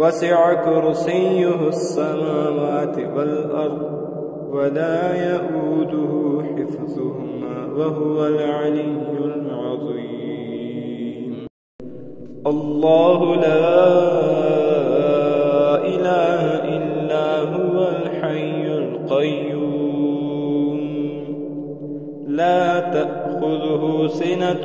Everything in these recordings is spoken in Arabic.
وسع كرسيه السماوات والأرض ولا يؤوده حفظهما وهو العلي العظيم. الله لا إله إلا هو الحي القيوم. لا تأخذه سنة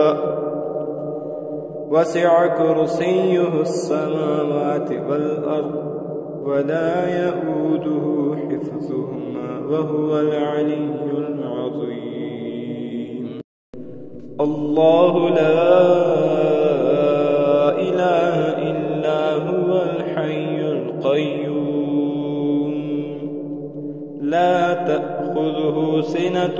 وسع كرسيه السماوات والأرض ولا يؤوده حفظهما وهو العلي العظيم. الله لا إله إلا هو الحي القيوم. لا تأخذه سنة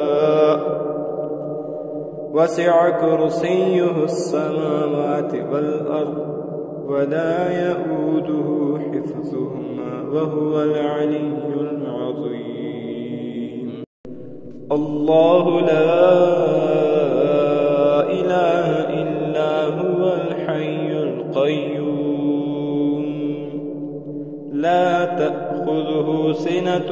وسع كرسيه السماوات والأرض ولا يؤوده حفظهما وهو العلي العظيم. الله لا إله إلا هو الحي القيوم. لا تأخذه سنة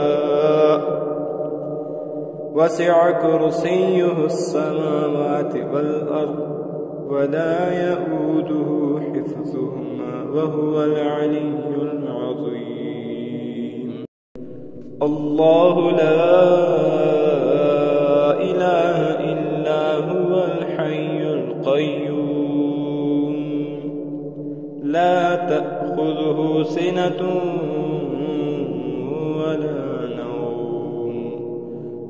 وسع كرسيه السماوات والأرض ولا يؤوده حفظهما وهو العلي العظيم. الله لا إله إلا هو الحي القيوم. لا تأخذه سنة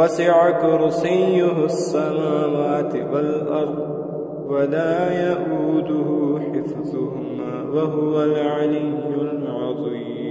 وسع كرسيه السماوات والأرض ولا يؤوده حفظهما وهو العلي العظيم.